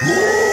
Uh!